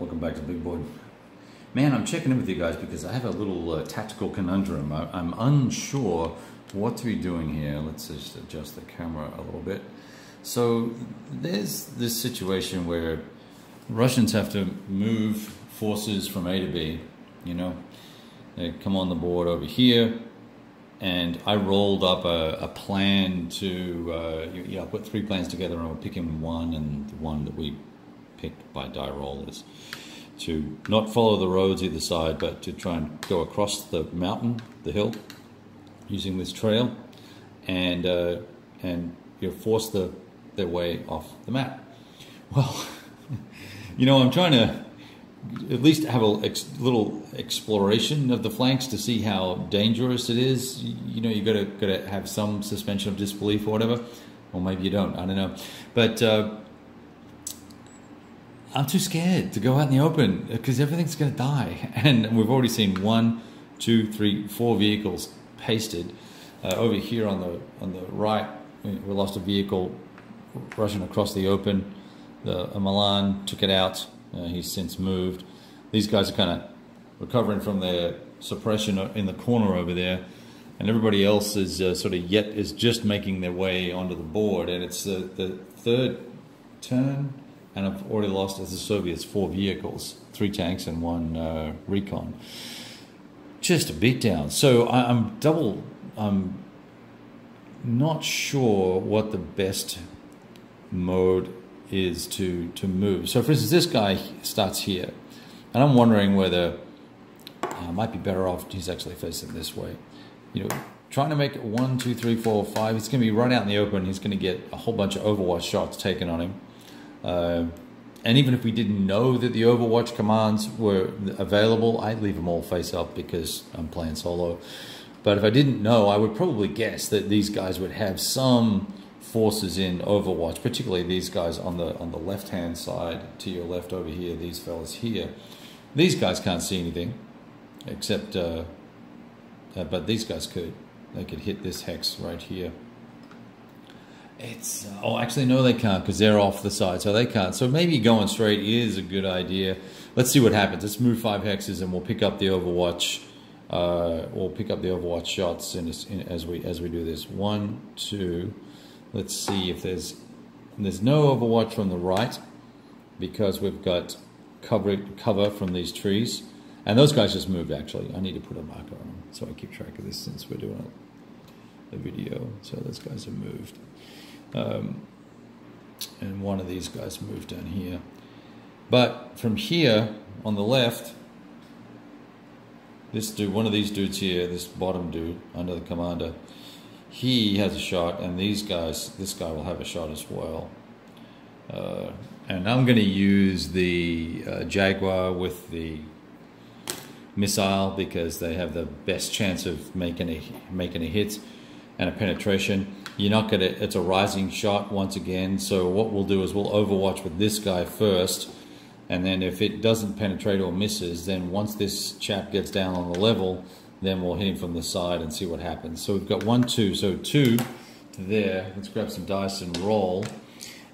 Welcome back to Big Board. Man, I'm checking in with you guys because I have a little uh, tactical conundrum. I, am unsure what to be doing here. Let's just adjust the camera a little bit. So there's this situation where Russians have to move forces from A to B, you know. They come on the board over here, and I rolled up a, a plan to, uh, I put three plans together and we're picking one, and the one that we picked by die roll is to not follow the roads either side, but to try and go across the mountain, the hill, using this trail, and uh, and you know, force the their way off the map. Well, you know, I'm trying to at least have a ex little exploration of the flanks to see how dangerous it is. You know, you got to got to have some suspension of disbelief or whatever, or maybe you don't. I don't know, but. Uh, I'm too scared to go out in the open because everything's going to die. And we've already seen one, two, three, four vehicles pasted. Uh, over here on the on the right, we lost a vehicle rushing across the open. The Milan took it out. Uh, he's since moved. These guys are kind of recovering from their suppression in the corner over there, and everybody else is uh, sort of yet is just making their way onto the board. And it's the the third turn and I've already lost as the Soviets four vehicles, three tanks and one uh, recon. Just a beatdown. So I, am double. I'm not sure what the best mode is to to move. So for instance, this guy starts here, and I'm wondering whether uh, I might be better off. He's actually facing this way. You know, trying to make it one, two, three, four, five. He's going to be right out in the open. He's going to get a whole bunch of Overwatch shots taken on him. Uh, and even if we didn't know that the Overwatch commands were available, I'd leave them all face up because I'm playing solo. But if I didn't know, I would probably guess that these guys would have some forces in Overwatch, particularly these guys on the on the left hand side to your left over here, these fellas here. These guys can't see anything, except, uh, uh, but these guys could. They could hit this hex right here. It's uh, oh, actually no, they can't because they're off the side, so they can't. So maybe going straight is a good idea. Let's see what happens. Let's move five hexes, and we'll pick up the Overwatch. Uh, we'll pick up the Overwatch shots in, in, as we as we do this. One, two. Let's see if there's there's no Overwatch from the right because we've got cover cover from these trees, and those guys just moved. Actually, I need to put a marker on them so I keep track of this since we're doing a, a video. So those guys have moved. Um, and one of these guys moved down here. But from here on the left, this dude, one of these dudes here, this bottom dude under the commander, he has a shot, and these guys, this guy will have a shot as well. Uh, and I'm going to use the uh, Jaguar with the missile because they have the best chance of making a making a hit and a penetration. You're not going to, it's a rising shot once again. So what we'll do is we'll overwatch with this guy first. And then if it doesn't penetrate or misses, then once this chap gets down on the level, then we'll hit him from the side and see what happens. So we've got one, two. So two there. Let's grab some dice and roll.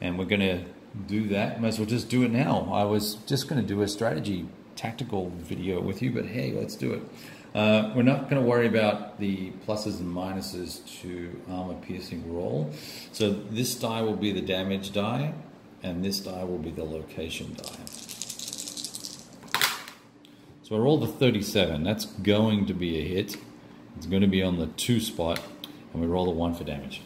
And we're going to do that. Might as well just do it now. I was just going to do a strategy tactical video with you, but hey, let's do it. Uh, we're not going to worry about the pluses and minuses to armor piercing roll. So this die will be the damage die, and this die will be the location die. So I rolled a 37. That's going to be a hit. It's going to be on the 2 spot, and we roll a 1 for damage.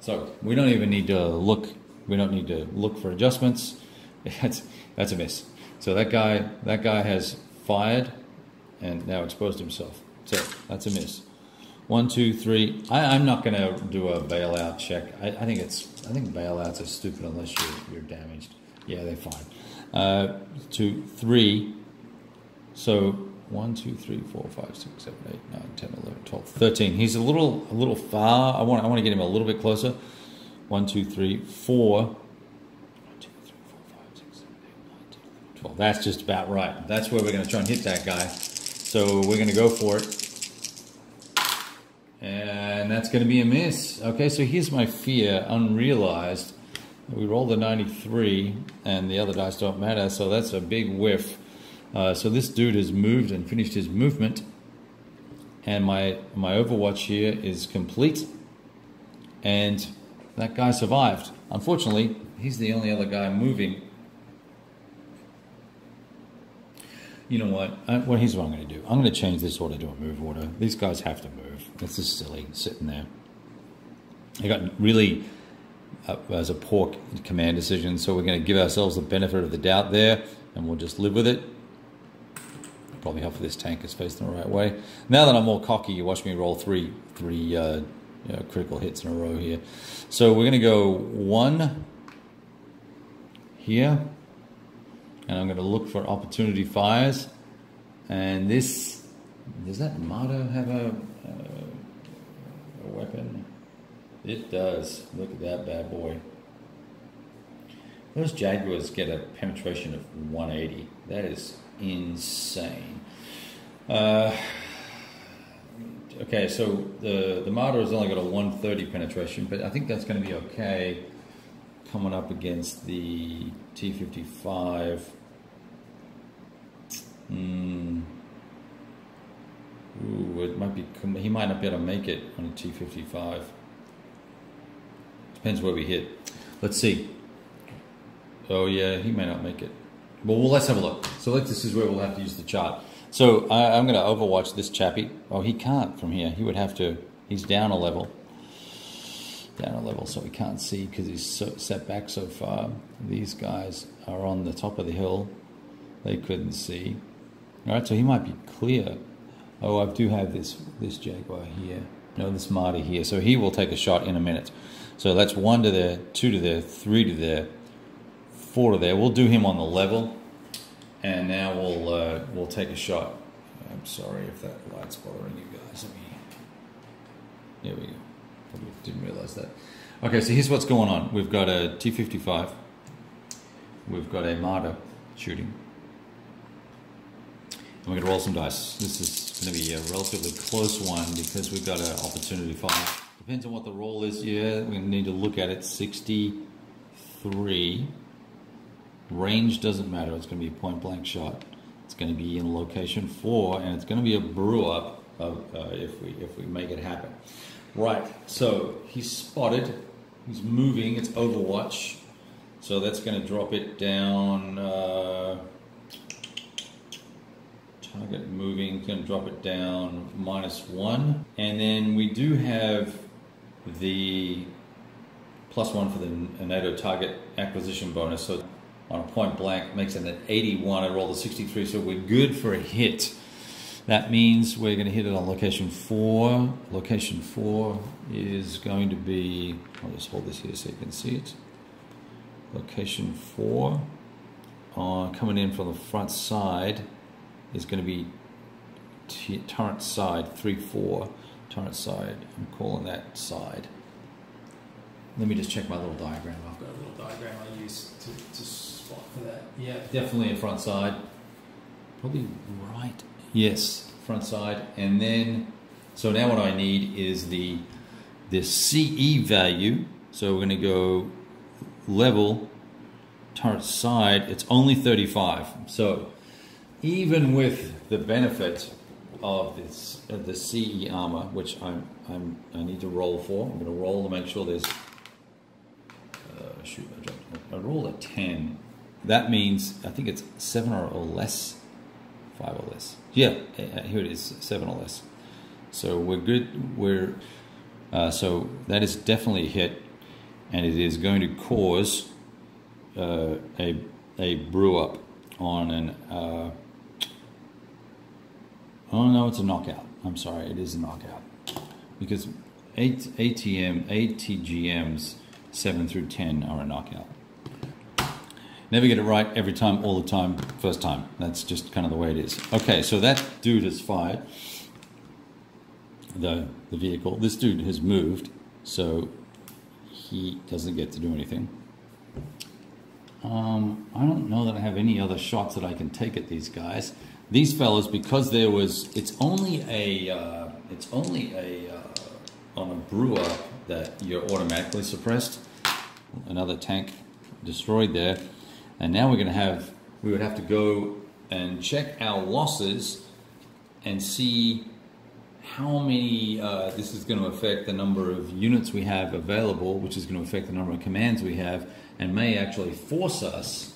So we don't even need to look. We don't need to look for adjustments. That's that's a miss. So that guy that guy has fired and now exposed himself. So that's a miss. One, two, three. I, am not going to do a bailout check. I, I, think it's. I think bailouts are stupid unless you're you're damaged. Yeah, they're fine. Uh, two, three. So one, two, three, four, five, six, seven, eight, nine, ten, eleven, twelve, thirteen. He's a little a little far. I want I want to get him a little bit closer. One, two, three, four. One, two, three, four, five, six, seven, eight, nine, twelve. That's just about right. That's where we're going to try and hit that guy. So we're going to go for it. And that's going to be a miss. Okay, so here's my fear, unrealized, We rolled a 93, and the other dice don't matter, so that's a big whiff. Uh, so this dude has moved and finished his movement, and my my Overwatch here is complete, and that guy survived. Unfortunately, he's the only other guy moving. You know what? I, well, here's what I'm going to do. I'm going to change this order to a move order. These guys have to move. This is silly sitting there. I got really uh, as a poor command decision, so we're going to give ourselves the benefit of the doubt there, and we'll just live with it. Probably help for this tank is facing the right way. Now that I'm more cocky, you watch me roll three three uh, you know, critical hits in a row here. So we're going to go one here, and I'm going to look for opportunity fires. And this, does that Marder have a, uh, a weapon? It does. Look at that bad boy. Those Jaguars get a penetration of 180. That is insane. Uh, okay, so the the Marder has only got a 130 penetration, but I think that's going to be okay coming up against the T55. Mm. Ooh, it might be. He might not be able to make it on a T55. Depends where we hit. Let's see. Oh yeah, he may not make it. Well, let's have a look. So like this is where we'll have to use the chart. So I, am going to overwatch this chappie. Oh, he can't from here. He would have to. He's down a level. Down a level, so he can't see because he's so, set back so far. These guys are on the top of the hill. They couldn't see. All right, so he might be clear. Oh, I do have this this jaguar here. No, this Marder here. So he will take a shot in a minute. So that's one to there, two to there, three to there, four to there. We'll do him on the level, and now we'll uh, we'll take a shot. I'm sorry if that light's bothering you guys. Let me. There we go. Didn't realize that. Okay, so here's what's going on. We've got a T55. We've got a Marder shooting. And we're going to roll some dice. This is going to be a relatively close one because we've got an opportunity fire. Depends on what the roll is. Yeah, we need to look at it. 63. Range doesn't matter. It's going to be a point blank shot. It's going to be in location four, and it's going to be a brew up of, uh, if we if we make it happen. Right. So he's spotted. He's moving. It's Overwatch. So that's going to drop it down. Uh, target moving, going to drop it down minus one. And then we do have the plus one for the NATO target acquisition bonus. So on a point blank makes it an 81. I rolled a 63, so we're good for a hit. That means we're going to hit it on location four. Location four is going to be, I'll just hold this here so you can see it. Location four, uh, coming in from the front side, is going to be turret side 3-4 turret side. I'm calling that side. Let me just check my little diagram. I've got a little diagram I use to, to spot for that. Yeah, definitely a front side. Probably right. Yes, front side. And then, so now what I need is the, the CE value. So we're going to go level turret side. It's only 35. So even with the benefit of this the CE armor, which I'm I'm I need to roll for. I'm going to roll to make sure there's. Uh, shoot, I dropped. I rolled a ten. That means I think it's seven or, less, five or less. Yeah, uh, here it is, seven or less. So we're good. We're uh, so that is definitely a hit, and it is going to cause uh, a a brew up on an uh, Oh no, it's a knockout. I'm sorry, it is a knockout. Because eight ATM, ATGMs, seven through ten are a knockout. Never get it right every time, all the time, first time. That's just kind of the way it is. Okay, so that dude has fired the the vehicle. This dude has moved, so he doesn't get to do anything. Um, I don't know that I have any other shots that I can take at these guys these fellows, because there was, it's only a, uh, it's only a, uh, on a brewer that you're automatically suppressed. another tank destroyed there. And now we're going to have, we would have to go and check our losses and see how many, uh, this is going to affect the number of units we have available, which is going to affect the number of commands we have, and may actually force us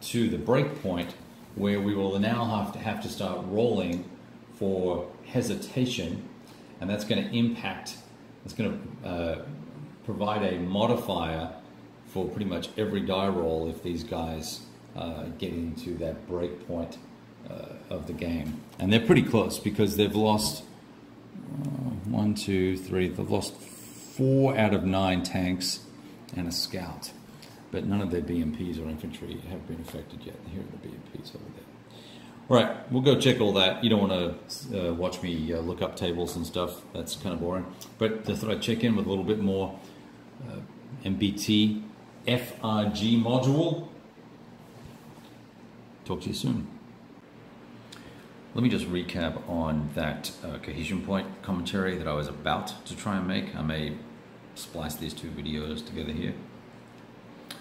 to the break point where we will now have to have to start rolling for hesitation, and that's going to impact, it's going to uh, provide a modifier for pretty much every die roll if these guys uh, get into that break point uh, of the game. And they're pretty close because they've lost uh, one, two, three, they've lost four out of nine tanks and a scout. But none of their BMPs or infantry have been affected yet. Here are the BMPs over there. All right, we'll go check all that. You don't want to uh, watch me uh, look up tables and stuff. That's kind of boring. But I thought I'd check in with a little bit more uh, MBT FRG module. Talk to you soon. Let me just recap on that uh, cohesion point commentary that I was about to try and make. I may splice these two videos together here.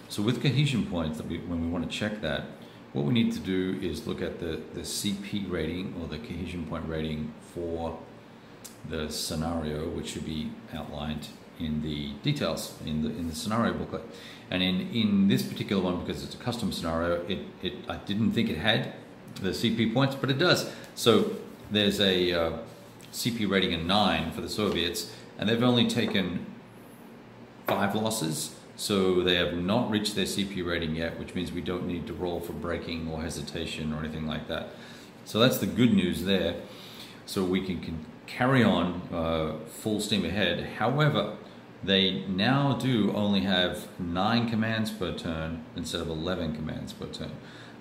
So with cohesion points, we, when we want to check that, what we need to do is look at the, the CP rating or the cohesion point rating for the scenario, which should be outlined in the details in the in the scenario booklet. And in in this particular one, because it's a custom scenario, it it I didn't think it had the CP points, but it does. So there's a uh, CP rating of nine for the Soviets, and they've only taken five losses. So they have not reached their CP rating yet, which means we don't need to roll for breaking or hesitation or anything like that. So that's the good news there. So we can, can carry on uh, full steam ahead. However, they now do only have nine commands per turn instead of 11 commands per turn.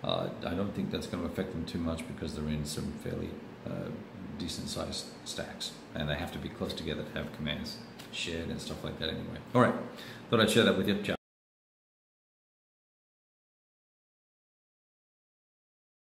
Uh, I don't think that's going to affect them too much because they're in some fairly uh, decent sized stacks and they have to be close together to have commands shared and stuff like that anyway. All right, thought I'd share that with you. Ciao.